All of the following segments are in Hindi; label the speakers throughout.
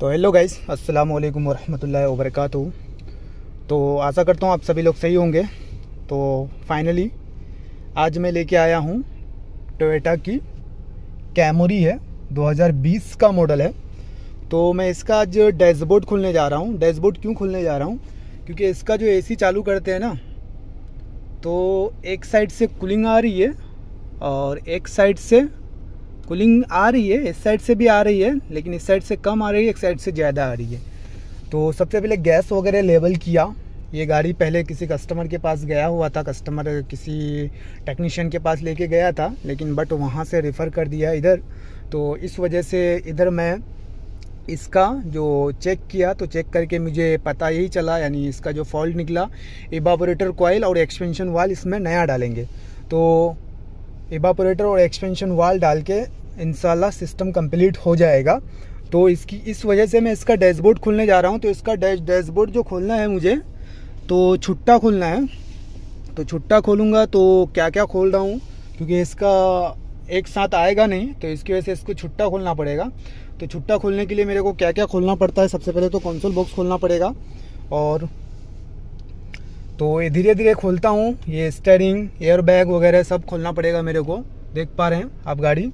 Speaker 1: तो हेलो गाइस अस्सलाम वालेकुम वरहमतुल्लाहि वबरकातुहू तो आशा करता हूँ आप सभी लोग सही होंगे। तो फाइनली आज मैं लेके आया हूँ टोयोटा की कैमोरी है 2020 का मॉडल है। तो मैं इसका आज डैशबोर्ड खोलने जा रहा हूँ। डैशबोर्ड क्यों खोलने जा रहा हूँ? क्योंकि इसका जो एसी चालू करते हैं ना तो एक साइड से कूलिंग आ रही है और एक साइड से कूलिंग आ रही है, इस साइड से भी आ रही है, लेकिन इस साइड से कम आ रही है एक साइड से ज़्यादा आ रही है। तो सबसे पहले गैस वगैरह लेवल किया। ये गाड़ी पहले किसी कस्टमर के पास गया हुआ था कस्टमर किसी टेक्नीशियन के पास लेके गया था, लेकिन बट वहाँ से रेफ़र कर दिया इधर। तो इस वजह से इधर मैं इसका जो चेक किया तो चेक करके मुझे पता यही चला, यानी इसका जो फॉल्ट निकला एबापोरेटर कोयल और एक्सपेंशन वाल इसमें नया डालेंगे। तो एबापोरेटर और एक्सपेंशन वाल डाल के इनशाला सिस्टम कंप्लीट हो जाएगा। तो इसकी, इस वजह से मैं इसका डैशबोर्ड खोलने जा रहा हूँ। तो इसका डैश, डैशबोर्ड जो खोलना है मुझे तो छुट्टा खोलना है। तो छुट्टा खोलूँगा तो क्या क्या खोल रहा हूँ? क्योंकि इसका एक साथ आएगा नहीं तो इसकी वजह से इसको छुट्टा खोलना पड़ेगा। तो छुट्टा खोलने के लिए मेरे को क्या क्या खोलना पड़ता है? सबसे पहले तो कंसोल बॉक्स खोलना पड़ेगा। और तो ये धीरे धीरे खोलता हूँ। ये स्टेयरिंग एयर बैग वगैरह सब खोलना पड़ेगा मेरे को। देख पा रहे हैं आप गाड़ी?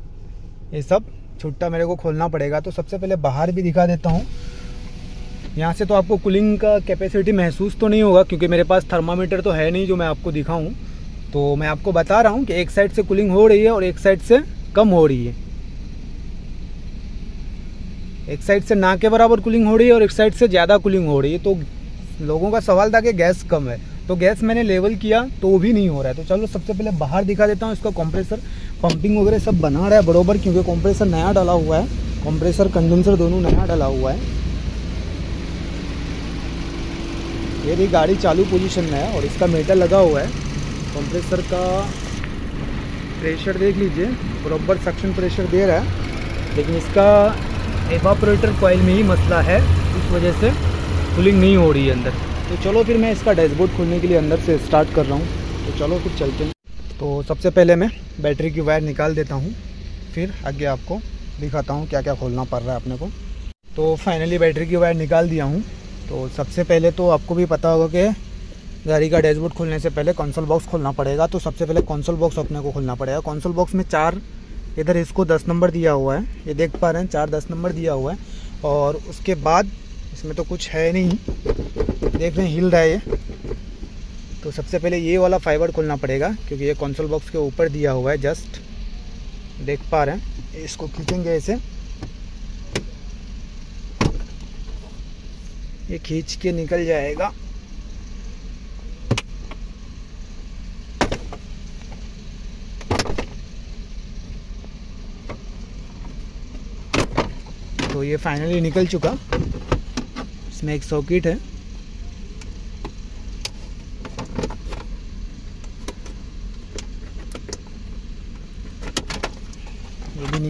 Speaker 1: ये सब छुट्टा मेरे को खोलना पड़ेगा तो सबसे पहले बाहर भी दिखा देता हूँ। यहाँ से तो आपको कूलिंग का कैपेसिटी महसूस तो नहीं होगा, क्योंकि मेरे पास थर्मामीटर तो है नहीं जो मैं आपको दिखाऊँ। तो मैं आपको बता रहा हूँ कि एक साइड से कूलिंग हो रही है और एक साइड से कम हो रही है। एक साइड से ना के बराबर कूलिंग हो रही है और एक साइड से ज़्यादा कूलिंग हो रही है। तो लोगों का सवाल था कि गैस कम है। तो गैस मैंने लेवल किया तो वो भी नहीं हो रहा है। तो चलो सबसे पहले बाहर दिखा देता हूँ इसका कंप्रेसर पंपिंग वगैरह सब बना रहा है बरोबर, क्योंकि कंप्रेसर नया डाला हुआ है। कंप्रेसर कंडेंसर दोनों नया डाला हुआ है। ये भी गाड़ी चालू पोजीशन में है और इसका मीटर लगा हुआ है। कंप्रेसर का प्रेशर देख लीजिए, बरोबर सक्शन प्रेशर दे रहा है। लेकिन इसका एवापोरेटर कॉइल में ही मसला है, इस वजह से कूलिंग नहीं हो रही है अंदर। तो चलो फिर मैं इसका डैशबोर्ड खोलने के लिए अंदर से स्टार्ट कर रहा हूँ। तो चलो फिर चलते हैं। तो सबसे पहले मैं बैटरी की वायर निकाल देता हूँ। फिर आगे आपको दिखाता हूँ क्या क्या खोलना पड़ रहा है अपने को। तो फाइनली बैटरी की वायर निकाल दिया हूँ। तो सबसे पहले तो आपको भी पता होगा कि गाड़ी का डैशबोर्ड खोलने से पहले कौनसल बॉक्स खोलना पड़ेगा। तो सबसे पहले कौनसल बॉक्स अपने को खोलना पड़ेगा। कौनसल बॉक्स में चार, इधर इसको दस नंबर दिया हुआ है। ये देख पा रहे हैं, चार दस नंबर दिया हुआ है। और उसके बाद, इसमें तो कुछ है नहीं। देख रहे हैं, हिल रहा है ये। तो सबसे पहले ये वाला फाइबर खोलना पड़ेगा, क्योंकि ये कंसोल बॉक्स के ऊपर दिया हुआ है जस्ट देख पा रहे हैं। इसको खींचेंगे ऐसे। ये खींच के निकल जाएगा। तो ये फाइनली निकल चुका। इसमें एक सॉकेट है।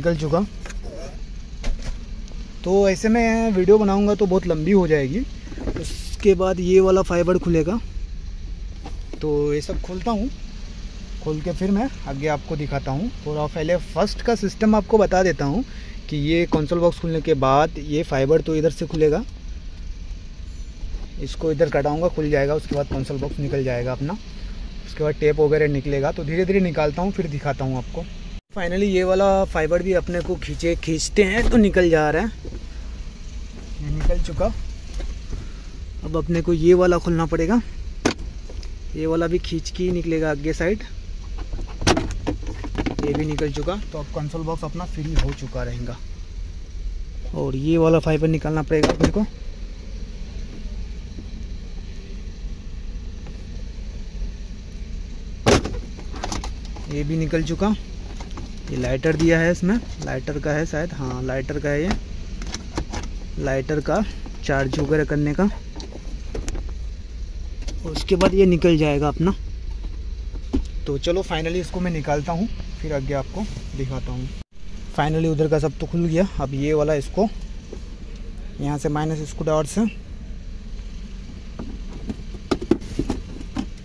Speaker 1: निकल चुका। तो ऐसे में वीडियो बनाऊँगा तो बहुत लंबी हो जाएगी। उसके बाद ये वाला फाइबर खुलेगा। तो ये सब खोलता हूँ। खोल के फिर मैं आगे आपको दिखाता हूँ। थोड़ा पहले फ़र्स्ट का सिस्टम आपको बता देता हूँ कि ये कंसोल बॉक्स खुलने के बाद ये फाइबर तो इधर से खुलेगा। इसको इधर कटाऊँगा, खुल जाएगा, उसके बाद कंसोल बॉक्स निकल जाएगा अपना। उसके बाद टेप वगैरह निकलेगा। तो धीरे धीरे निकालता हूँ, फिर दिखाता हूँ आपको। फाइनली ये वाला फाइबर भी अपने को खींचे, खींचते हैं तो निकल जा रहा है। ये निकल चुका। अब अपने को ये वाला खुलना पड़ेगा। ये वाला भी खींच के ही निकलेगा आगे साइड ये भी निकल चुका। तो अब कंसोल बॉक्स अपना फ्री हो चुका रहेगा। और ये वाला फाइबर निकालना पड़ेगा अपने को। ये भी निकल चुका। ये लाइटर दिया है इसमें। लाइटर का है शायद। हाँ लाइटर का है ये। लाइटर का चार्ज वगैरह करने का। और उसके बाद ये निकल जाएगा अपना। तो चलो फाइनली इसको मैं निकालता हूँ। फिर आगे आपको दिखाता हूँ। फाइनली उधर का सब तो खुल गया। अब ये वाला इसको, यहाँ से माइनस इसको डॉट से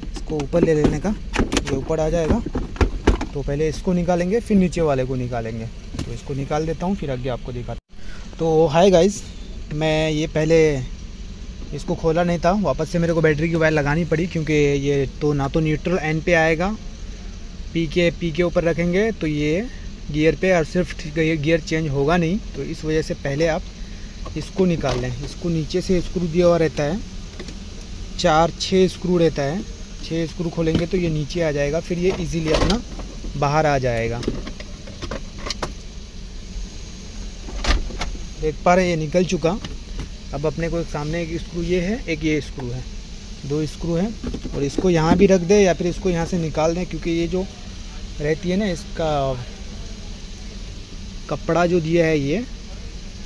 Speaker 1: इसको ऊपर ले लेने का। ये ऊपर आ जाएगा। तो पहले इसको निकालेंगे, फिर नीचे वाले को निकालेंगे। तो इसको निकाल देता हूँ, फिर आगे आपको दिखाता तो हाय गाइस मैं ये पहले इसको खोला नहीं था, वापस से मेरे को बैटरी की वायर लगानी पड़ी, क्योंकि ये तो ना तो न्यूट्रल एंड पे आएगा। पी के पी के ऊपर रखेंगे तो ये गियर पे, और सिर्फ़ गियर चेंज होगा नहीं। तो इस वजह से पहले आप इसको निकाल लें। इसको नीचे से स्क्रू दिया हुआ रहता है। चार छः स्क्रू रहता है। छः स्क्रू खोलेंगे तो ये नीचे आ जाएगा, फिर ये इजीली अपना बाहर आ जाएगा। देख पा रहे ये निकल चुका। अब अपने को एक सामने एक स्क्रू ये है, एक ये स्क्रू है। दो स्क्रू है, और इसको यहाँ भी रख दे या फिर इसको यहाँ से निकाल दें, क्योंकि ये जो रहती है ना, इसका कपड़ा जो दिया है ये,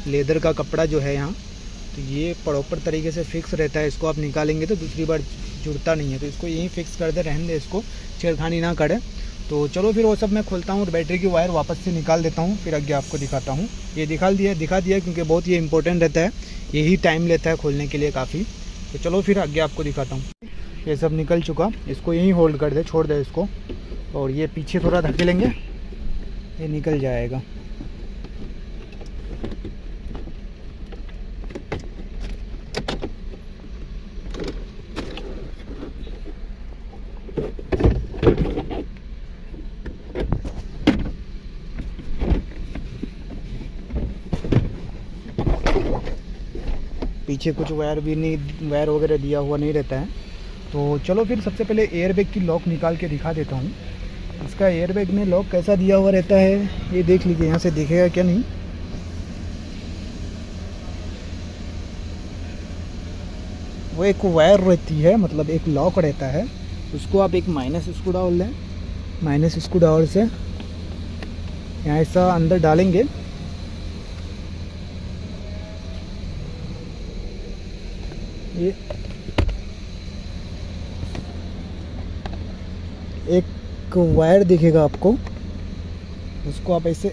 Speaker 1: लेदर का कपड़ा जो है यहाँ तो ये प्रॉपर तरीके से फिक्स रहता है। इसको आप निकालेंगे तो दूसरी बार जुड़ता नहीं है तो इसको यहीं फिक्स कर दे, रहने दे, इसको छेड़खानी ना करे। तो चलो फिर वो सब मैं खोलता हूँ और बैटरी की वायर वापस से निकाल देता हूँ। फिर आगे आपको दिखाता हूँ। ये दिखा दिया दिखा दिया क्योंकि बहुत ये इंपॉर्टेंट रहता है। यही टाइम लेता है खोलने के लिए काफ़ी। तो चलो फिर आगे आपको दिखाता हूँ। ये सब निकल चुका। इसको यहीं होल्ड कर दे, छोड़ दे इसको। और ये पीछे थोड़ा धके लेंगे ये निकल जाएगा। पीछे कुछ वायर भी नहीं वायर वगैरह दिया हुआ नहीं रहता है। तो चलो फिर सबसे पहले एयरबैग की लॉक निकाल के दिखा देता हूँ। इसका एयरबैग में लॉक कैसा दिया हुआ रहता है, ये देख लीजिए, यहाँ से देखेगा क्या नहीं? वो एक वायर रहती है मतलब एक लॉक रहता है। उसको आप एक माइनस स्क्रू डाल लें। माइनस स्क्रू डाउल से यहाँ ऐसा अंदर डालेंगे। ये एक वायर दिखेगा आपको। उसको आप ऐसे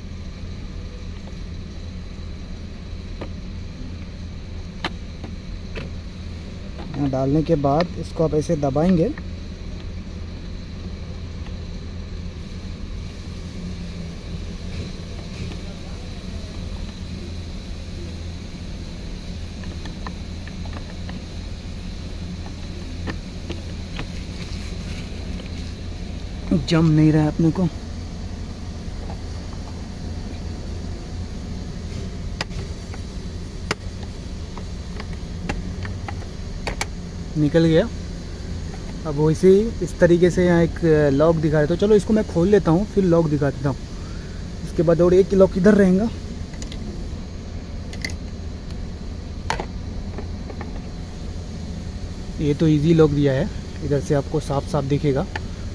Speaker 1: डालने के बाद इसको आप ऐसे दबाएँगे। जम नहीं रहा है अपने को। निकल गया। अब वैसे ही इस तरीके से यहाँ एक लॉक दिखा रहे तो चलो इसको मैं खोल लेता हूँ, फिर लॉक दिखा देता हूँ। इसके बाद और एक लॉक इधर रहेगा। ये तो इजी लॉक दिया है। इधर से आपको साफ़ साफ़ दिखेगा।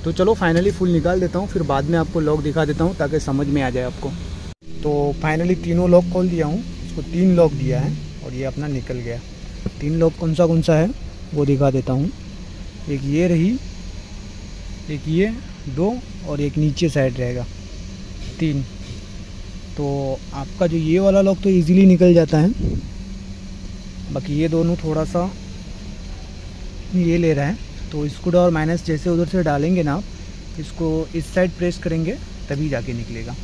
Speaker 1: तो चलो फाइनली फुल निकाल देता हूँ, फिर बाद में आपको लॉक दिखा देता हूँ ताकि समझ में आ जाए आपको। तो फाइनली तीनों लॉक खोल दिया हूँ, इसको तीन लॉक दिया है और ये अपना निकल गया। तीन लॉक कौन सा कौन सा है, वो दिखा देता हूँ। एक ये रही, एक ये, दो और एक नीचे साइड रहेगा, तीन। तो आपका जो ये वाला लॉक तो इजीली निकल जाता है। बाकी ये दोनों थोड़ा सा ये ले रहा है। तो इसको और माइनस जैसे उधर से डालेंगे ना, इसको इस साइड प्रेस करेंगे, तभी जाके निकलेगा।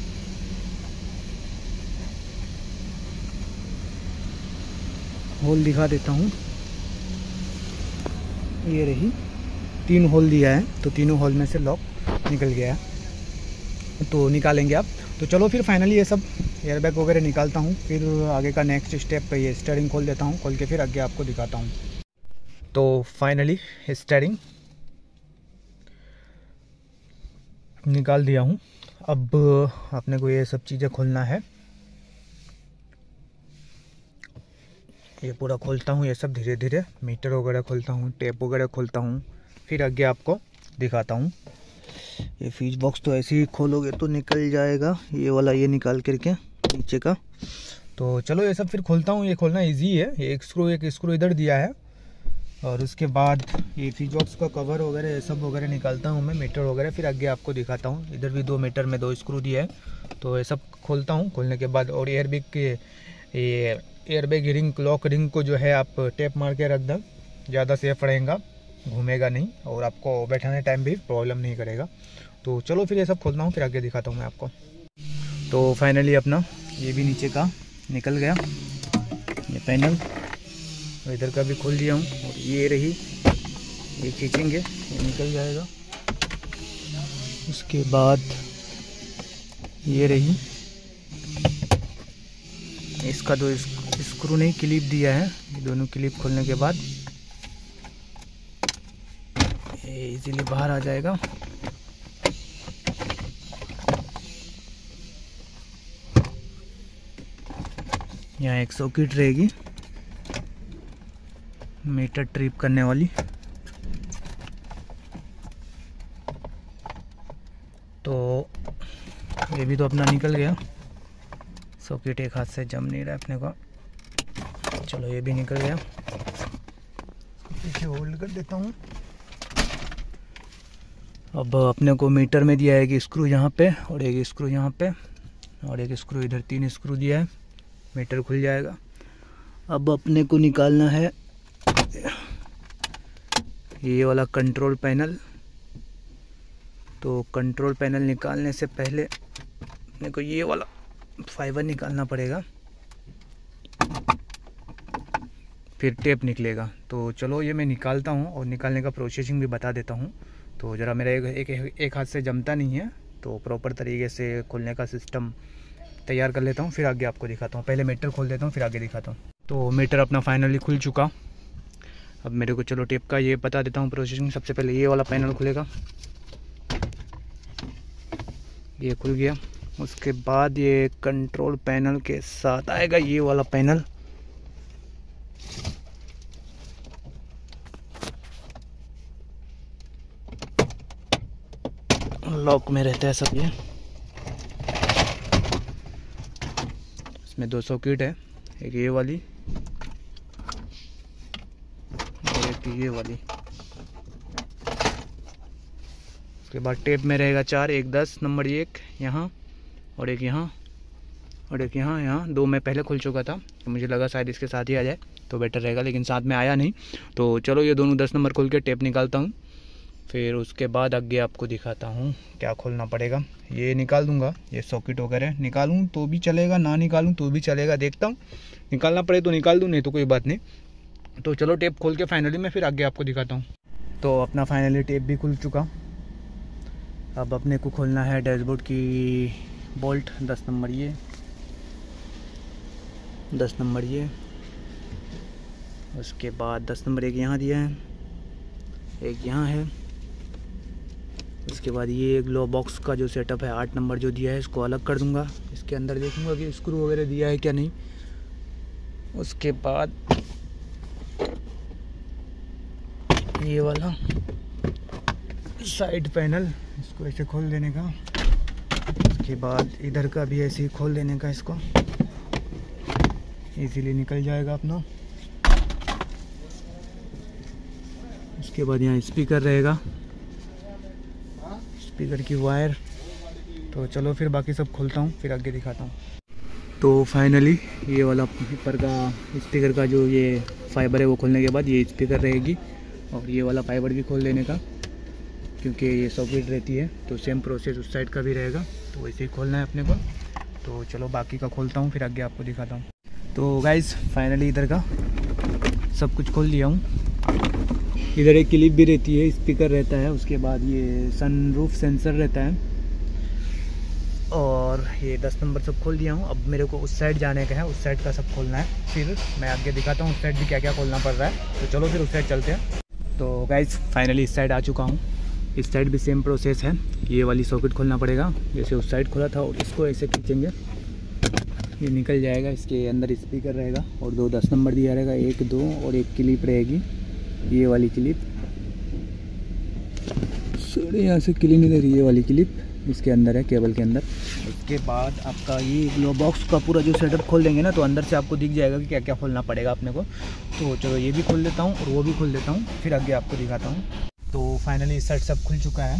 Speaker 1: होल दिखा देता हूँ। ये रही, तीन होल दिया है तो तीनों होल में से लॉक निकल गया है। तो निकालेंगे आप। तो चलो फिर फाइनली ये सब एयरबैग वगैरह निकालता हूँ, फिर आगे का नेक्स्ट स्टेप ये स्टेयरिंग खोल देता हूँ, खोल के फिर आगे आपको दिखाता हूँ। तो फाइनली स्टेरिंग निकाल दिया हूँ। अब अपने को ये सब चीज़ें खोलना है। ये पूरा खोलता हूँ, ये सब धीरे धीरे मीटर वगैरह खोलता हूँ टेप वगैरह खोलता हूँ। फिर आगे आपको दिखाता हूँ। ये फीज बॉक्स तो ऐसे ही खोलोगे तो निकल जाएगा। ये वाला ये निकाल करके नीचे का। तो चलो ये सब फिर खोलता हूँ। ये खोलना इजी है। ये एक स्क्रू एक स्क्रू इधर दिया है। और उसके बाद ये फिजॉक्स का कवर वगैरह, ये सब वगैरह निकालता हूँ मैं मीटर वगैरह, फिर आगे आपको दिखाता हूँ। इधर भी दो मीटर में दो स्क्रू दिया है तो ये सब खोलता हूँ। खोलने के बाद और एयर बैग के, ये air bag ring lock ring को जो है आप टेप मार के रख दें। ज़्यादा सेफ़ रहेगा, घूमेगा नहीं और आपको बैठाने टाइम भी प्रॉब्लम नहीं करेगा। तो चलो फिर ये सब खोलता हूँ, फिर आगे दिखाता हूँ मैं आपको। तो फाइनली अपना ये भी नीचे का निकल गया, ये पैनल इधर का भी खोल दिया हूँ और ये रही, ये खींचेंगे, ये निकल जाएगा। उसके बाद ये रही, इसका दो स्क्रू नहीं, क्लिप दिया है, ये दोनों क्लिप खोलने के बाद। ये इजीली बाहर आ जाएगा। यहाँ एक सॉकेट रहेगी। मीटर ट्रिप करने वाली। तो ये भी तो अपना निकल गया। सॉकेट एक हाथ से जम नहीं रहा अपने को। चलो ये भी निकल गया। पीछे होल्ड कर देता हूँ। अब अपने को मीटर में दिया है कि स्क्रू यहाँ पे और एक स्क्रू यहाँ पे और एक स्क्रू इधर तीन स्क्रू दिया है। मीटर खुल जाएगा। अब अपने को निकालना है ये वाला कंट्रोल पैनल तो कंट्रोल पैनल निकालने से पहले मेरे को ये वाला फाइबर निकालना पड़ेगा। फिर टेप निकलेगा। तो चलो ये मैं निकालता हूँ और निकालने का प्रोसेसिंग भी बता देता हूँ। तो ज़रा मेरा एक, एक एक हाथ से जमता नहीं है। तो प्रॉपर तरीके से खोलने का सिस्टम तैयार कर लेता हूँ फिर आगे आपको दिखाता हूँ। पहले मीटर खोल देता हूँ फिर आगे दिखाता हूँ। तो मीटर अपना फाइनली खुल चुका। अब मेरे को चलो टेप का ये बता देता हूँ प्रोसेसिंग। सबसे पहले ये वाला पैनल खुलेगा। ये खुल गया। उसके बाद ये कंट्रोल पैनल के साथ आएगा ये वाला पैनल। लॉक में रहता है सब ये। इसमें दो सौ किट है। एक ये वाली और एक ये वाली। उसके बाद टेप में रहेगा चार, एक दस, नंबर एक यहाँ और एक यहाँ और एक यहाँ यहाँ। दो मैं पहले खुल चुका था तो मुझे लगा शायद इसके साथ ही आ जाए तो बेटर रहेगा, लेकिन साथ में आया नहीं। तो चलो ये दोनों दस नंबर खोल के टेप निकालता हूँ। फिर उसके बाद आगे आपको दिखाता हूँ क्या खोलना पड़ेगा। ये निकाल दूँगा, ये सॉकेट वगैरह निकालूँ तो भी चलेगा, ना निकालूँ तो भी चलेगा, देखता हूँ। निकालना पड़े तो निकाल दूँ, नहीं तो कोई बात नहीं। तो चलो टेप खोल के फाइनली मैं फिर आगे आपको दिखाता हूँ। तो अपना फाइनली टेप भी खुल चुका। अब अपने को खोलना है डैशबोर्ड की बोल्ट दस नंबर ये, दस नंबर ये, उसके बाद दस नंबर एक यहाँ दिया है, एक यहाँ है, उसके बाद ये ग्लो बॉक्स का जो सेटअप है, आठ नंबर जो दिया है, इसको अलग कर दूँगा। इसके अंदर देखूँगा कि स्क्रू वगैरह दिया है क्या नहीं। उसके बाद ये वाला। साइड पैनल इसको ऐसे खोल देने का। उसके बाद इधर का भी ऐसे ही खोल देने का इसको। इजीली निकल जाएगा अपना। उसके बाद यहाँ स्पीकर रहेगा। स्पीकर की वायर तो चलो फिर बाकी सब खोलता हूँ, फिर आगे दिखाता हूँ। तो फाइनली ये वाला ऊपर का स्पीकर का जो ये फाइबर है, वो खोलने के बाद ये स्पीकर रहेगी। और ये वाला फाइबर भी खोल देने का, क्योंकि ये सॉकेट रहती है तो सेम प्रोसेस उस साइड का भी रहेगा। तो वैसे ही खोलना है अपने को। तो चलो बाकी का खोलता हूँ, फिर आगे आपको दिखाता हूँ। तो गाइज़ फाइनली इधर का सब कुछ खोल लिया हूँ। इधर एक क्लिप भी रहती है स्पीकर रहता है, उसके बाद ये सनरूफ सेंसर रहता है। और ये दस नंबर सब खोल दिया हूँ। अब मेरे को उस साइड जाने का है, उस साइड का सब खोलना है। फिर मैं आगे दिखाता हूँ, उस साइड भी क्या क्या खोलना पड़ रहा है। तो चलो फिर उस साइड चलते हैं। तो गाइज़ फाइनली इस साइड आ चुका हूँ। इस साइड भी सेम प्रोसेस है ये वाली सॉकेट खोलना पड़ेगा। जैसे उस साइड खोला था और इसको ऐसे खींचेंगे। ये निकल जाएगा, इसके अंदर स्पीकर रहेगा और दो दस नंबर दिया रहेगा। एक, दो और एक क्लिप रहेगी। ये वाली क्लिप साढ़े यहाँ से क्लीन नहीं रही, ये वाली क्लिप इसके अंदर है केबल के अंदर। उसके बाद आपका ये ग्लो बॉक्स का पूरा जो सेटअप खोल देंगे ना तो अंदर से आपको दिख जाएगा कि क्या क्या खोलना पड़ेगा अपने को। तो चलो ये भी खोल देता हूँ और वो भी खोल देता हूँ, फिर आगे आपको दिखाता हूँ। तो फाइनली साइड सब खुल चुका है।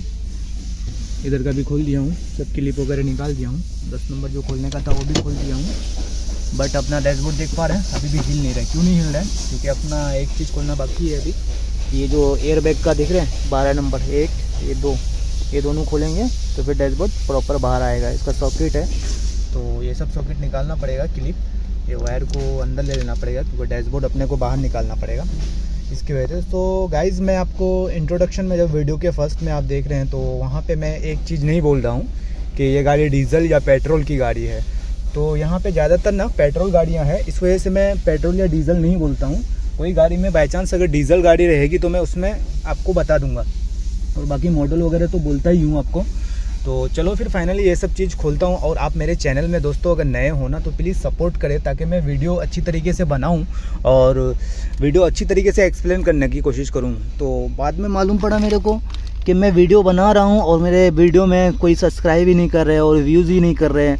Speaker 1: इधर का भी खोल दिया हूँ सब क्लिप वगैरह निकाल दिया हूँ। दस नंबर जो खोलने का था वो भी खोल दिया हूँ। बट अपना डैशबोर्ड देख पा रहे हैं, अभी भी हिल नहीं रहा है। क्यों नहीं हिल रहा है? क्योंकि अपना एक चीज़ खोलना बाकी है अभी। ये जो एयर बैग का दिख रहे हैं, बारह नंबर, एक, ये दो। ये दोनों खोलेंगे तो फिर डैशबोर्ड प्रॉपर बाहर आएगा। इसका सॉकेट है तो ये सब सॉकेट निकालना पड़ेगा क्लिप ये वायर को अंदर ले लेना पड़ेगा, क्योंकि डैशबोर्ड अपने को बाहर निकालना पड़ेगा। इसकी वजह से तो गाइज़ मैं आपको इंट्रोडक्शन में जब वीडियो के फ़र्स्ट में आप देख रहे हैं तो वहाँ पे मैं एक चीज़ नहीं बोल रहा हूँ कि ये गाड़ी डीजल या पेट्रोल की गाड़ी है। तो यहाँ पे ज़्यादातर ना पेट्रोल गाड़ियाँ हैं, इस वजह से मैं पेट्रोल या डीजल नहीं बोलता हूँ। कोई गाड़ी में बाई चांस अगर डीजल गाड़ी रहेगी तो मैं उसमें आपको बता दूँगा। और बाकी मॉडल वगैरह तो बोलता ही हूँ आपको। तो चलो फिर फाइनली ये सब चीज़ खोलता हूँ और आप मेरे चैनल में दोस्तों अगर नए हो ना तो प्लीज़ सपोर्ट करें ताकि मैं वीडियो अच्छी तरीके से बनाऊँ और वीडियो अच्छी तरीके से एक्सप्लेन करने की कोशिश करूँ। तो बाद में मालूम पड़ा मेरे को कि मैं वीडियो बना रहा हूँ और मेरे वीडियो में कोई सब्सक्राइब ही नहीं कर रहे और व्यूज़ ही नहीं कर रहे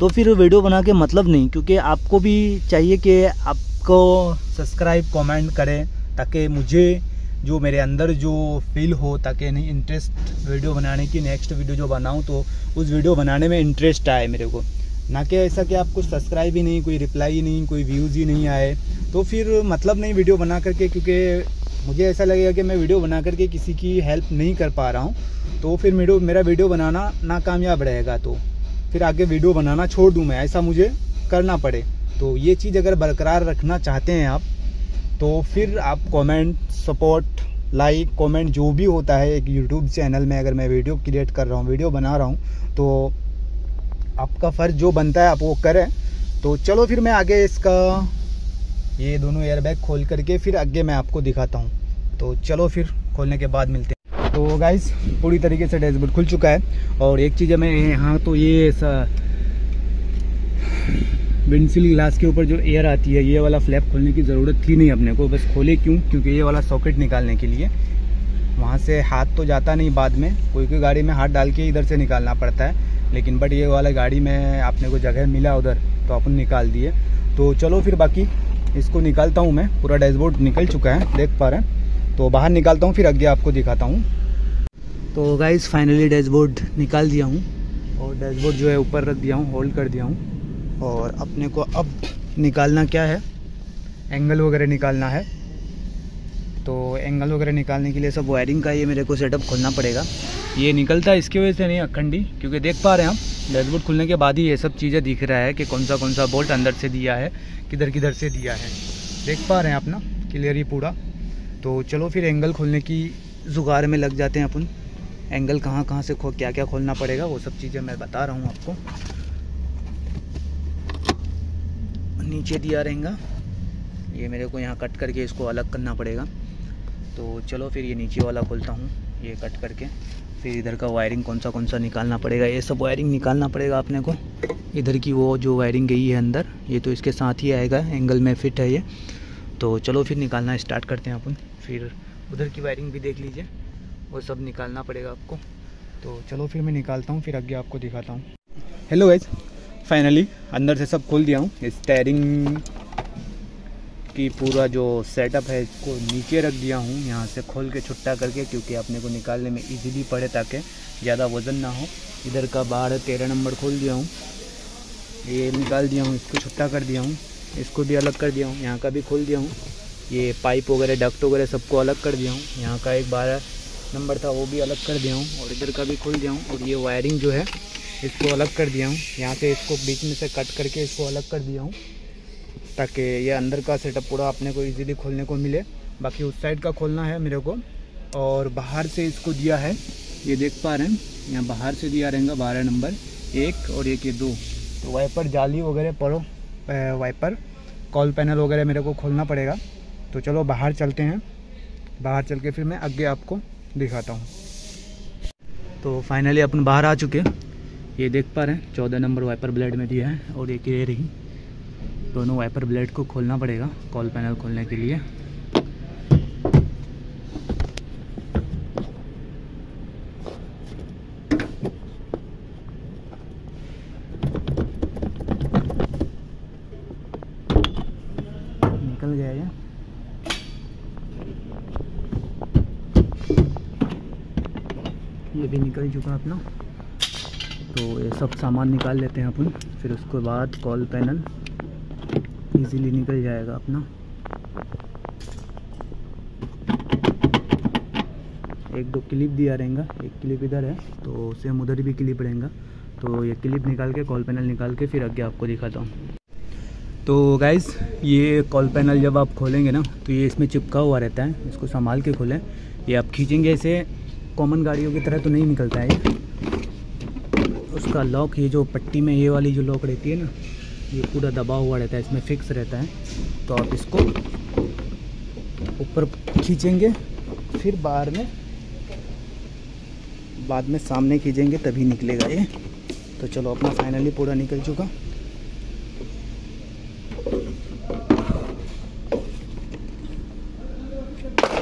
Speaker 1: तो फिर वीडियो बना के मतलब नहीं, क्योंकि आपको भी चाहिए कि आपको सब्सक्राइब कमेंट करें ताकि मुझे जो मेरे अंदर जो फील हो, ताकि नहीं इंटरेस्ट वीडियो बनाने की नेक्स्ट वीडियो जो बनाऊँ तो उस वीडियो बनाने में इंटरेस्ट आए मेरे को। ना कि ऐसा कि आप कुछ सब्सक्राइब ही नहीं, कोई रिप्लाई ही नहीं, कोई व्यूज़ ही नहीं आए। तो फिर मतलब नहीं वीडियो बना करके, क्योंकि मुझे ऐसा लगेगा कि मैं वीडियो बना करके किसी की हेल्प नहीं कर पा रहा हूँ। तो फिर वीडियो मेरा वीडियो बनाना नाकामयाब रहेगा तो फिर आगे वीडियो बनाना छोड़ दूँ मैं, ऐसा मुझे करना पड़े। तो ये चीज़ अगर बरकरार रखना चाहते हैं आप तो फिर आप कमेंट सपोर्ट लाइक कमेंट जो भी होता है एक यूट्यूब चैनल में अगर मैं वीडियो क्रिएट कर रहा हूँ वीडियो बना रहा हूँ तो आपका फ़र्ज़ जो बनता है आप वो करें। तो चलो फिर मैं आगे इसका ये दोनों एयरबैग खोल करके फिर आगे मैं आपको दिखाता हूँ। तो चलो फिर खोलने के बाद मिलते हैं। तो गाइज़ पूरी तरीके से डैशबोर्ड खुल चुका है और एक चीज़ है मैं यहाँ तो ये विंडशील ग्लास के ऊपर जो एयर आती है, ये वाला फ्लैप खोलने की ज़रूरत थी नहीं अपने को। बस खोले क्यों? क्योंकि ये वाला सॉकेट निकालने के लिए। वहाँ से हाथ तो जाता नहीं बाद में। कोई कोई गाड़ी में हाथ डाल के इधर से निकालना पड़ता है। लेकिन बट ये वाला गाड़ी में आपने को जगह मिला उधर तो अपन निकाल दिए। तो चलो फिर बाकी, इसको निकालता हूँ मैं। पूरा डैशबोर्ड निकल चुका है, देख पा रहे हैं। तो बाहर निकालता हूँ, फिर आगे आपको दिखाता हूँ। तो गाइज़ फाइनली डैशबोर्ड निकाल दिया हूँ। और डैशबोर्ड जो है, ऊपर रख दिया हूँ होल्ड कर दिया हूँ। और अपने को अब निकालना क्या है? एंगल वगैरह निकालना है। तो एंगल वगैरह निकालने के लिए सब वायरिंग का ये मेरे को सेटअप खोलना पड़ेगा। ये निकलता है इसकी वजह से नहीं, अखंडी, क्योंकि देख पा रहे हैं हम डैशबोर्ड खुलने के बाद ही ये सब चीज़ें दिख रहा है कि कौन सा कौन सा बोल्ट अंदर से दिया है किधर किधर से दिया है। देख पा रहे हैं आप ना क्लियर पूरा। तो चलो फिर एंगल खोलने की जुगार में लग जाते हैं अपन। एंगल कहाँ कहाँ से खो क्या क्या खोलना पड़ेगा, वो सब चीज़ें मैं बता रहा हूँ आपको। नीचे दिया रहेगा। ये मेरे को यहाँ कट करके इसको अलग करना पड़ेगा। तो चलो फिर ये नीचे वाला खोलता हूँ, ये कट करके। फिर इधर का वायरिंग कौन सा कौन सा निकालना पड़ेगा? ये सब वायरिंग निकालना पड़ेगा अपने को। इधर की वो जो वायरिंग गई है अंदर, ये तो इसके साथ ही आएगा एंगल में फिट है ये। तो चलो फिर निकालना स्टार्ट करते हैं अपन। फिर उधर की वायरिंग भी देख लीजिए, वो सब निकालना पड़ेगा आपको। तो चलो फिर मैं निकालता हूँ, फिर आगे आपको दिखाता हूँ। हेलो गाइज़ फाइनली अंदर से सब खोल दिया हूँ। स्टेयरिंग की पूरा जो सेटअप है, इसको नीचे रख दिया हूँ। यहाँ से खोल के छुट्टा करके, क्योंकि अपने को निकालने में इजीली पड़े ताकि ज़्यादा वज़न ना हो। इधर का बाहर तेरह नंबर खोल दिया हूँ। ये निकाल दिया हूँ, इसको छुट्टा कर दिया हूँ। इसको भी अलग कर दिया हूँ। यहाँ का भी खोल दिया हूँ। ये पाइप वगैरह डक्ट वगैरह सबको अलग कर दिया हूँ। यहाँ का एक बारह नंबर था, वो भी अलग कर दिया हूँ। और इधर का भी खोल दिया हूँ। और ये वायरिंग जो है इसको अलग कर दिया हूँ। यहाँ से इसको बीच में से कट करके इसको अलग कर दिया हूँ, ताकि ये अंदर का सेटअप पूरा अपने को इजीली खोलने को मिले। बाकी उस साइड का खोलना है मेरे को। और बाहर से इसको दिया है, ये देख पा रहे हैं, यहाँ बाहर से दिया रहेगा बारह नंबर, एक और एक ये दो। तो वाइपर जाली वगैरह पड़ो वाइपर कॉल पैनल वगैरह मेरे को खोलना पड़ेगा। तो चलो बाहर चलते हैं। बाहर चल के फिर मैं आगे आपको दिखाता हूँ। तो फाइनली अपन बाहर आ चुके। ये देख पा रहे हैं, चौदह नंबर वाइपर ब्लेड में दिया है और एक ये रही दोनों वाइपर ब्लेड को खोलना पड़ेगा, कॉल पैनल खोलने के लिए। निकल गया ये। ये भी निकल चुका अपना। तो ये सब सामान निकाल लेते हैं अपन। फिर उसके बाद कॉल पैनल इजीली निकल जाएगा अपना। एक दो क्लिप दिया रहेगा, एक क्लिप इधर है तो सेम उधर भी क्लिप रहेगा। तो ये क्लिप निकाल के कॉल पैनल निकाल के, फिर आगे आपको दिखाता हूँ। तो गाइज़ ये कॉल पैनल जब आप खोलेंगे ना तो ये इसमें चिपका हुआ रहता है। इसको संभाल के खोलें। ये आप खींचेंगे ऐसे कॉमन गाड़ियों की तरह तो नहीं निकलता है उसका लॉक ये जो पट्टी में ये वाली जो लॉक रहती है ना, ये पूरा दबा हुआ रहता है, इसमें फिक्स रहता है। तो आप इसको ऊपर खींचेंगे, फिर बाहर में, बाद में सामने खींचेंगे, तभी निकलेगा ये। तो चलो, अपना फाइनली पूरा निकल चुका।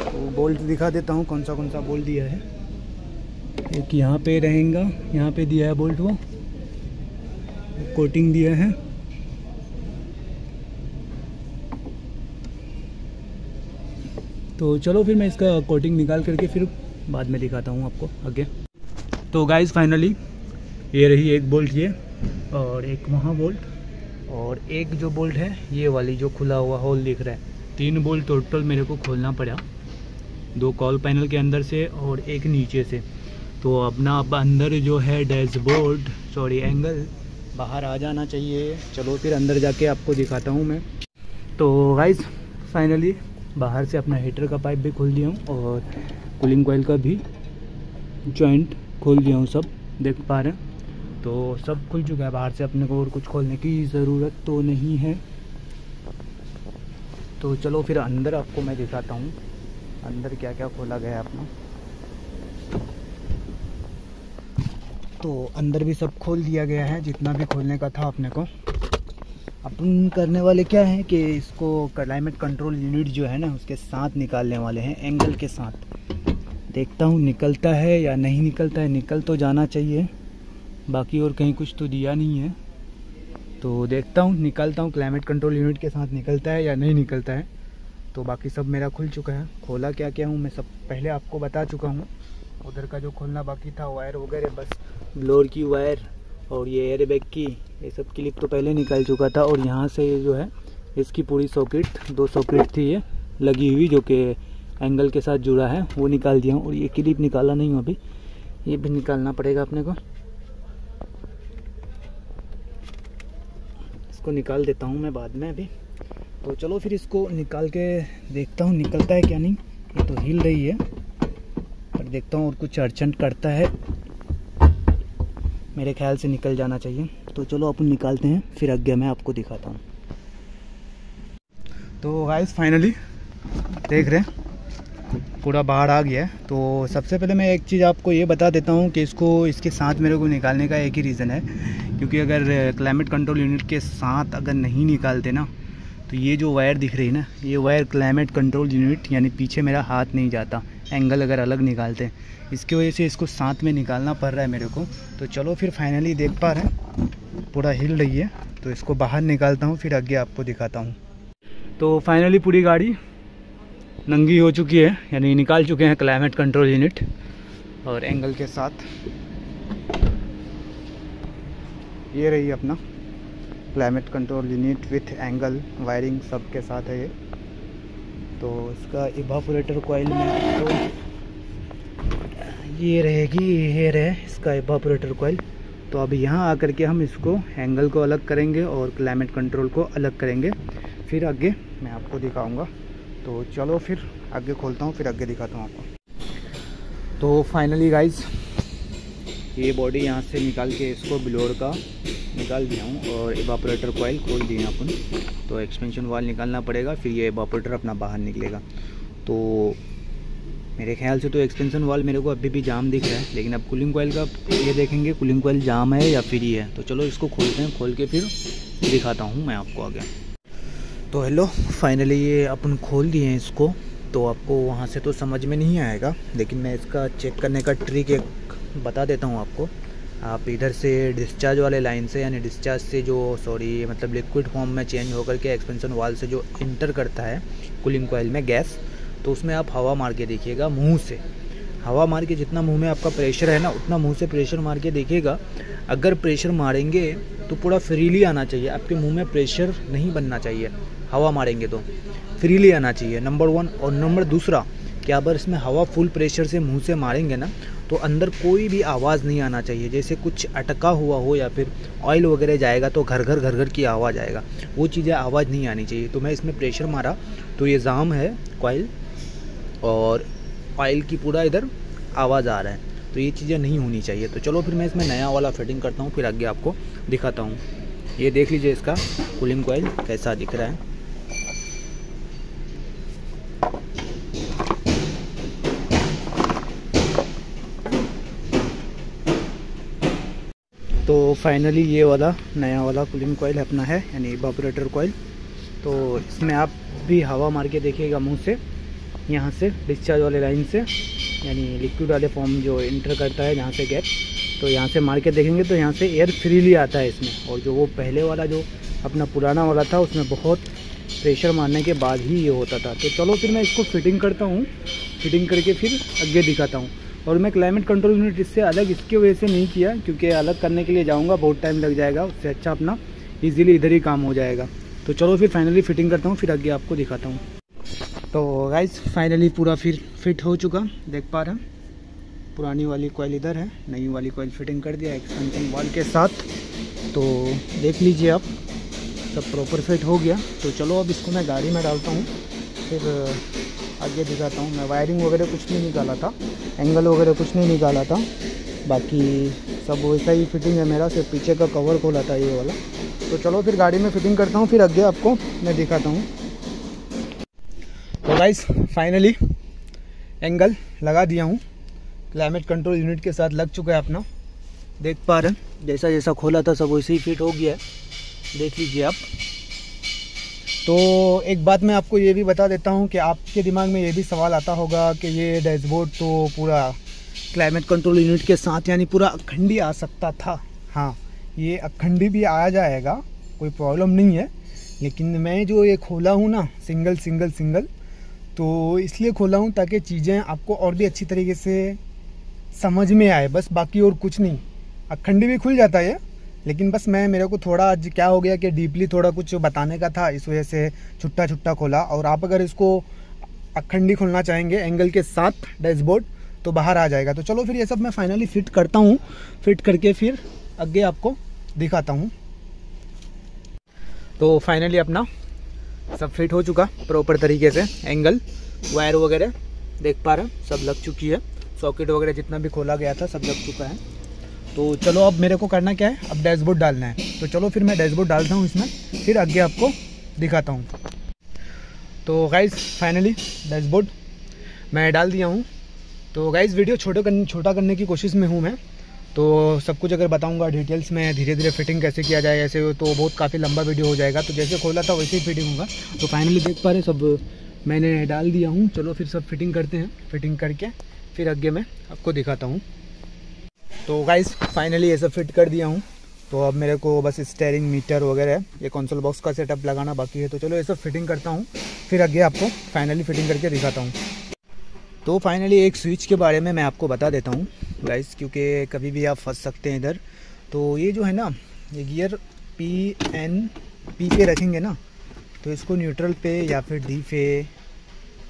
Speaker 1: तो बोल्ट दिखा देता हूँ, कौन सा कौन सा बोल्ट दिया है। एक यहाँ पे रहेगा, यहाँ पे दिया है बोल्ट वो। कोटिंग दिया है। तो चलो फिर मैं इसका कोटिंग निकाल करके फिर बाद में दिखाता हूँ आपको आगे। तो गाइस फाइनली ये रही एक बोल्ट ये, और एक वहाँ बोल्ट, और एक जो बोल्ट है, ये वाली जो खुला हुआ होल दिख रहा है। तीन बोल्ट टोटल मेरे को खोलना पड़ा। दो कॉल पैनल के अंदर से और एक नीचे से। तो अपना अब अंदर जो है डैशबोर्ड सॉरी एंगल बाहर आ जाना चाहिए। चलो फिर अंदर जाके आपको दिखाता हूँ मैं। तो गाइस फाइनली बाहर से अपना हीटर का पाइप भी खोल दिया हूँ और कूलिंग कोयल का भी जॉइंट खोल दिया हूँ सब। देख पा रहे हैं? तो सब खुल चुका है। बाहर से अपने को और कुछ खोलने की ज़रूरत तो नहीं है। तो चलो फिर अंदर आपको मैं दिखाता हूँ। अंदर क्या क्या खोला गया है अपना। तो अंदर भी सब खोल दिया गया है, जितना भी खोलने का था अपने को। अपन करने वाले क्या है कि इसको क्लाइमेट कंट्रोल यूनिट जो है ना, उसके साथ निकालने वाले हैं एंगल के साथ। देखता हूँ निकलता है या नहीं निकलता है, निकल तो जाना चाहिए। बाकी और कहीं कुछ तो दिया नहीं है। तो देखता हूँ, निकलता हूँ क्लाइमेट कंट्रोल यूनिट के साथ निकलता है या नहीं निकलता है। तो बाकी सब मेरा खुल चुका है। खोला क्या क्या हूँ, मैं सब पहले आपको बता चुका हूँ। उधर का जो खोलना बाकी था वायर वगैरह, बस। ब्लोर की वायर और ये एयर बैग की, ये सब क्लिप तो पहले निकाल चुका था और यहाँ से ये जो है, इसकी पूरी सॉकेट दो सॉकेट थी ये, लगी हुई जो कि एंगल के साथ जुड़ा है, वो निकाल दिया हूँ। और ये क्लिप निकाला नहीं हूँ अभी। ये भी निकालना पड़ेगा अपने को। इसको निकाल देता हूँ मैं बाद में अभी। तो चलो फिर इसको निकाल के देखता हूँ, निकलता है क्या नहीं। ये तो हिल रही है। देखता हूँ और कुछ अर्जेंट करता है। मेरे ख्याल से निकल जाना चाहिए। तो चलो अपन निकालते हैं, फिर आगे मैं आपको दिखाता हूँ। तो गाइस फाइनली देख रहे हैं, पूरा बाहर आ गया है। तो सबसे पहले मैं एक चीज़ आपको ये बता देता हूँ कि इसको, इसके साथ मेरे को निकालने का एक ही रीज़न है। क्योंकि अगर क्लाइमेट कंट्रोल यूनिट के साथ अगर नहीं निकालते ना तो ये जो वायर दिख रही है ना, ये वायर क्लाइमेट कंट्रोल यूनिट यानी पीछे मेरा हाथ नहीं जाता। एंगल अगर अलग निकालते हैं। इसकी वजह से इसको साथ में निकालना पड़ रहा है मेरे को। तो चलो फिर फाइनली देख पा रहे हैं। पूरा हिल रही है। तो इसको बाहर निकालता हूँ, फिर आगे आपको दिखाता हूँ। तो फाइनली पूरी गाड़ी नंगी हो चुकी है। यानी निकाल चुके हैं क्लाइमेट कंट्रोल यूनिट और एंगल के साथ। ये रही अपना climate control unit with angle wiring सब के साथ है ये। तो इसका इवापोरेटर कोयल में तो ये रहेगी, ये रहे इसका इवापोरेटर कोयल तो अब यहाँ आकर के हम इसको एंगल को अलग करेंगे और क्लाइमेट कंट्रोल को अलग करेंगे। फिर आगे मैं आपको दिखाऊँगा। तो चलो फिर आगे खोलता हूँ, फिर आगे दिखाता हूँ आपको। तो फाइनली गाइज़ ये बॉडी यहाँ से निकाल के इसको ब्लोर का निकाल दिया हूँ और एवापोरेटर कोयल खोल दिए अपन। तो एक्सपेंशन वाल निकालना पड़ेगा, फिर ये एवापोरेटर अपना बाहर निकलेगा। तो मेरे ख्याल से तो एक्सपेंशन वाल मेरे को अभी भी जाम दिख रहा है, लेकिन अब कूलिंग कोयल का ये देखेंगे कूलिंग कोयल जाम है या फ्री है। तो चलो इसको खोलते हैं, खोल के फिर दिखाता हूँ मैं आपको आगे। तो हेलो फाइनली ये अपन खोल दिए हैं इसको। तो आपको वहाँ से तो समझ में नहीं आएगा, लेकिन मैं इसका चेक करने का ट्रिक एक बता देता हूँ आपको। आप इधर से डिस्चार्ज वाले लाइन से यानी डिस्चार्ज से जो सॉरी मतलब लिक्विड फॉर्म में चेंज होकर के एक्सपेंशन वाल से जो इंटर करता है कूलिंग कोयल में गैस तो उसमें आप हवा मार के देखिएगा मुँह से। हवा मार के जितना मुँह में आपका प्रेशर है ना, उतना मुँह से प्रेशर मार के देखिएगा। अगर प्रेशर मारेंगे तो पूरा फ्रीली आना चाहिए। आपके मुँह में प्रेशर नहीं बनना चाहिए, हवा मारेंगे तो। फ्रीली आना चाहिए नंबर वन और नंबर दूसरा, कि अगर इसमें हवा फुल प्रेशर से मुँह से मारेंगे ना तो अंदर कोई भी आवाज़ नहीं आना चाहिए। जैसे कुछ अटका हुआ हो या फिर ऑयल वगैरह जाएगा तो घर घर घर घर की आवाज़ आएगा। वो चीज़ें आवाज़ नहीं आनी चाहिए। तो मैं इसमें प्रेशर मारा। तो ये जाम है कॉयल और ऑयल की पूरा इधर आवाज़ आ रहा है। तो ये चीज़ें नहीं होनी चाहिए। तो चलो फिर मैं इसमें नया वाला फिटिंग करता हूँ, फिर आगे आपको दिखाता हूँ। ये देख लीजिए इसका कूलिंग कॉयल कैसा दिख रहा है तो फाइनली ये वाला, नया वाला कूलिंग कॉयल अपना है, यानी बापरेटर कोयल तो इसमें आप भी हवा मार के देखिएगा मुँह से, यहाँ से डिस्चार्ज वाले लाइन से, यानी लिक्विड वाले फॉर्म जो इंटर करता है जहाँ से गैस तो यहाँ से मार के देखेंगे तो यहाँ से एयर फ्रीली आता है इसमें। और जो वो पहले वाला जो अपना पुराना वाला था, उसमें बहुत प्रेशर मारने के बाद ही ये होता था। तो चलो फिर मैं इसको फिटिंग करता हूँ। फिटिंग करके फिर आगे दिखाता हूँ। और मैं क्लाइमेट कंट्रोल यूनिट इससे अलग इसकी वजह से नहीं किया, क्योंकि अलग करने के लिए जाऊँगा, बहुत टाइम लग जाएगा, उससे अच्छा अपना ईजिली इधर ही काम हो जाएगा। तो चलो फिर फाइनली फिटिंग करता हूँ, फिर आगे आपको दिखाता हूँ। तो गाइज़ फाइनली पूरा फिर फिट हो चुका, देख पा रहे पुरानी वाली कोयल इधर है, नई वाली कोयल फिटिंग कर दिया एक्सपेंशन वॉल के साथ। तो देख लीजिए आप, सब प्रॉपर फिट हो गया। तो चलो अब इसको मैं गाड़ी में डालता हूँ, फिर आगे दिखाता हूँ। मैं वायरिंग वगैरह कुछ नहीं निकाला था। एंगल वगैरह कुछ नहीं निकाला था। बाकी सब वैसा ही फिटिंग है मेरा। सिर्फ़ पीछे का कवर खोला था ये वाला। तो चलो फिर गाड़ी में फिटिंग करता हूँ। फिर आगे आपको मैं दिखाता हूँ। तो गाइस फाइनली एंगल लगा दिया हूँ। क्लाइमेट कंट्रोल यूनिट के साथ लग चुका है अपना। देख पा रहे हैं? जैसा जैसा खोला था, सब वैसे ही फिट हो गया है। देख लीजिए आप। तो एक बात मैं आपको ये भी बता देता हूँ कि आपके दिमाग में ये भी सवाल आता होगा कि ये डैशबोर्ड तो पूरा क्लाइमेट कंट्रोल यूनिट के साथ यानी पूरा अखंडी आ सकता था। हाँ ये अखंडी भी आ जाएगा, कोई प्रॉब्लम नहीं है। लेकिन मैं जो ये खोला हूँ ना सिंगल सिंगल सिंगल तो इसलिए खोला हूँ ताकि चीज़ें आपको और भी अच्छी तरीके से समझ में आए। बस बाकी और कुछ नहीं। अखंडी भी खुल जाता है लेकिन बस मैं, मेरे को थोड़ा आज क्या हो गया कि डीपली थोड़ा कुछ बताने का था, इस वजह से छुट्टा छुट्टा खोला। और आप अगर इसको अखंडी खोलना चाहेंगे एंगल के साथ डैशबोर्ड तो बाहर आ जाएगा। तो चलो फिर ये सब मैं फाइनली फिट करता हूँ। फिट करके फिर आगे आपको दिखाता हूँ। तो फाइनली अपना सब फिट हो चुका प्रॉपर तरीके से। एंगल वायर वगैरह, देख पा रहे हैं, सब लग चुकी है। सॉकेट वगैरह जितना भी खोला गया था, सब लग चुका है। तो चलो अब मेरे को करना क्या है? अब डैशबोर्ड डालना है। तो चलो फिर मैं डैशबोर्ड डालता हूँ इसमें। फिर आगे आपको दिखाता हूँ। तो गाइज़ फाइनली डैशबोर्ड मैं डाल दिया हूँ। तो गाइज़ वीडियो छोटे करने छोटा करने की कोशिश में हूँ मैं। तो सब कुछ अगर बताऊँगा डिटेल्स में धीरे धीरे फिटिंग कैसे किया जाए, ऐसे तो बहुत काफ़ी लंबा वीडियो हो जाएगा। तो जैसे खोला था वैसे ही फिटिंग होगा। तो फाइनली देख पा रहे सब मैंने डाल दिया हूँ। चलो फिर सब फिटिंग करते हैं। फिटिंग करके फिर आगे मैं आपको दिखाता हूँ। तो गाइस फाइनली ये सब फिट कर दिया हूँ। तो अब मेरे को बस स्टेयरिंग मीटर वगैरह, ये कंसोल बॉक्स का सेटअप लगाना बाकी है। तो चलो ये सब फिटिंग करता हूँ। फिर आगे आपको फाइनली फिटिंग करके दिखाता हूँ। तो फाइनली एक स्विच के बारे में मैं आपको बता देता हूँ गाइस क्योंकि कभी भी आप फंस सकते हैं इधर। तो ये जो है ना, ये गियर पी एन पी पे रखेंगे ना तो इसको न्यूट्रल पे या फिर डी पे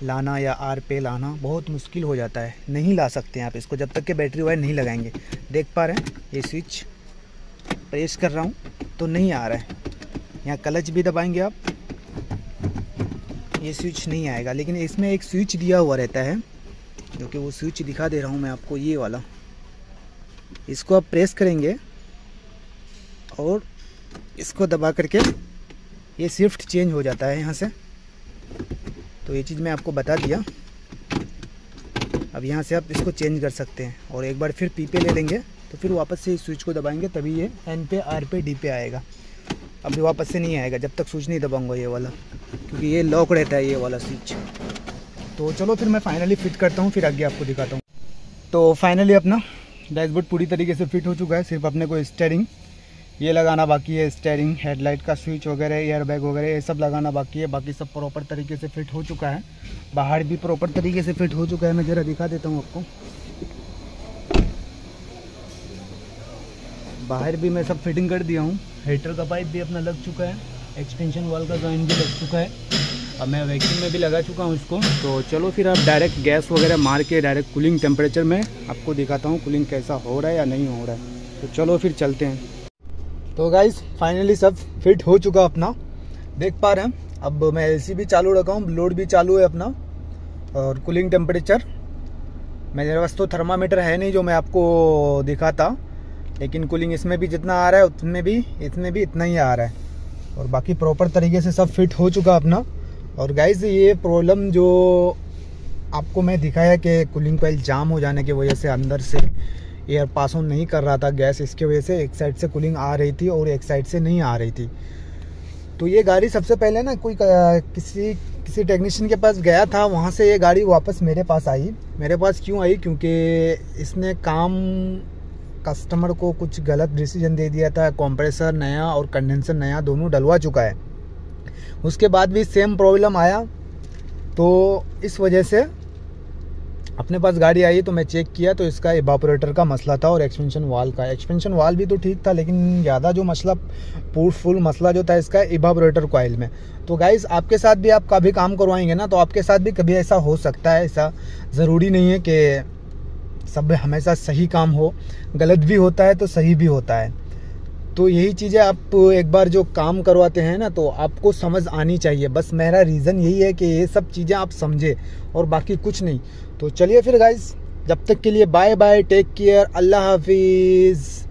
Speaker 1: लाना या आर पे लाना बहुत मुश्किल हो जाता है। नहीं ला सकते हैं आप इसको, जब तक के बैटरी वायर नहीं लगाएँगे। देख पा रहे हैं, ये स्विच प्रेस कर रहा हूँ तो नहीं आ रहा है। यहाँ क्लच भी दबाएँगे आप। ये स्विच नहीं आएगा, लेकिन इसमें एक स्विच दिया हुआ रहता है, जो कि वो स्विच दिखा दे रहा हूँ मैं आपको, ये वाला। इसको आप प्रेस करेंगे और इसको दबा करके ये शिफ्ट चेंज हो जाता है यहाँ से। तो ये चीज़ मैं आपको बता दिया। अब यहाँ से आप इसको चेंज कर सकते हैं और एक बार फिर पी पे ले लेंगे तो फिर वापस से इस स्विच को दबाएँगे, तभी ये एन पे आर पे डी पे आएगा। अभी वापस से नहीं आएगा, जब तक स्विच नहीं दबाऊँगा ये वाला, क्योंकि ये लॉक रहता है ये वाला स्विच तो चलो फिर मैं फाइनली फिट करता हूँ, फिर आगे आपको दिखाता हूँ। तो फाइनली अपना डैशबोर्ड पूरी तरीके से फिट हो चुका है, सिर्फ़ अपने को स्टेयरिंग ये लगाना बाकी है स्टेयरिंग हेडलाइट का स्विच वगैरह एयर बैग वगैरह, ये सब लगाना बाकी है। बाकी सब प्रॉपर तरीके से फिट हो चुका है। बाहर भी प्रॉपर तरीके से फिट हो चुका है। मैं ज़रा दिखा देता हूँ आपको। बाहर भी मैं सब फिटिंग कर दिया हूँ। हीटर का पाइप भी अपना लग चुका है। एक्सटेंशन वाल का जॉइन भी लग चुका है। अब मैं वैक्यूम में भी लगा चुका हूँ इसको। तो चलो फिर आप डायरेक्ट गैस वगैरह मार के डायरेक्ट कूलिंग टेम्परेचर में आपको दिखाता हूँ कूलिंग कैसा हो रहा है या नहीं हो रहा है। तो चलो फिर चलते हैं। तो गाइज़ फाइनली सब फिट हो चुका अपना। देख पा रहे हैं, अब मैं एसी भी चालू रखा हूँ लोड भी चालू है अपना, और कूलिंग टेम्परेचर मेरे पास तो थर्मामीटर है नहीं जो मैं आपको दिखाता, लेकिन कूलिंग इसमें भी जितना आ रहा है उतने भी, इसमें भी इतना ही आ रहा है। और बाकी प्रॉपर तरीके से सब फिट हो चुका अपना। और गाइज़ ये प्रॉब्लम जो आपको मैं दिखाया कि कूलिंग कोयल जाम हो जाने की वजह से अंदर से एयर पास ऑन नहीं कर रहा था गैस, इसकी वजह से एक साइड से कूलिंग आ रही थी और एक साइड से नहीं आ रही थी। तो ये गाड़ी सबसे पहले ना कोई किसी किसी टेक्नीशियन के पास गया था, वहाँ से ये गाड़ी वापस मेरे पास आई। मेरे पास क्यों आई? क्योंकि इसने काम कस्टमर को कुछ गलत डिसीज़न दे दिया था कंप्रेसर नया और कंडेंसर नया दोनों डलवा चुका है। उसके बाद भी सेम प्रॉब्लम आया। तो इस वजह से अपने पास गाड़ी आई तो मैं चेक किया तो इसका इबापोरेटर का मसला था और एक्सपेंशन वाल का। एक्सपेंशन वाल भी तो ठीक था, लेकिन ज़्यादा जो मसला, पूर फुल मसला जो था इसका इबापोरेटर कॉयल में। तो गाइज़ आपके साथ भी आप कभी काम करवाएँगे ना तो आपके साथ भी कभी ऐसा हो सकता है, ऐसा ज़रूरी नहीं है कि सब हमेशा सही काम हो। गलत भी होता है तो सही भी होता है। तो यही चीज़ें आप एक बार जो काम करवाते हैं ना तो आपको समझ आनी चाहिए। बस मेरा रीज़न यही है कि ये सब चीज़ें आप समझे और बाकी कुछ नहीं। तो चलिए फिर गाइज़ जब तक के लिए बाय बाय टेक केयर अल्लाह हाफिज़।